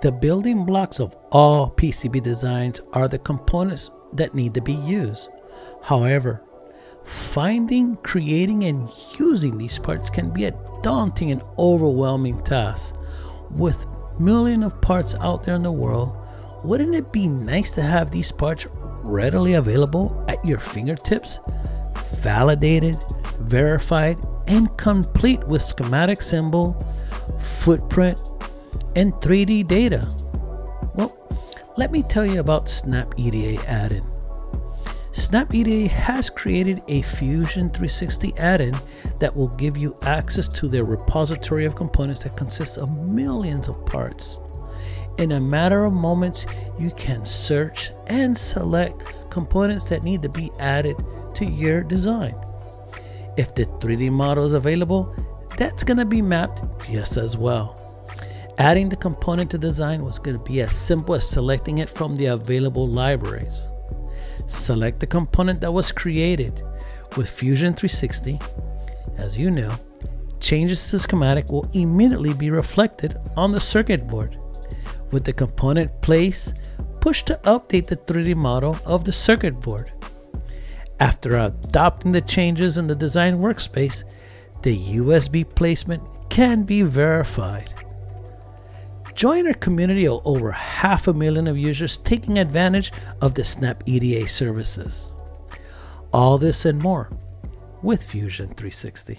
The building blocks of all PCB designs are the components that need to be used. However, finding, creating, and using these parts can be a daunting and overwhelming task. With millions of parts out there in the world, wouldn't it be nice to have these parts readily available at your fingertips, validated, verified, and complete with schematic symbol, footprint, and 3D data? Well, let me tell you about SnapEDA add-in. SnapEDA has created a Fusion 360 add-in that will give you access to their repository of components that consists of millions of parts. In a matter of moments, you can search and select components that need to be added to your design. If the 3D model is available, that's going to be mapped just as well. Adding the component to design was going to be as simple as selecting it from the available libraries. Select the component that was created with Fusion 360. As you know, changes to schematic will immediately be reflected on the circuit board with the component placed, push to update the 3D model of the circuit board. After adopting the changes in the design workspace, the USB placement can be verified. Join our community of over half a million of users taking advantage of the SnapEDA services. All this and more with Fusion 360.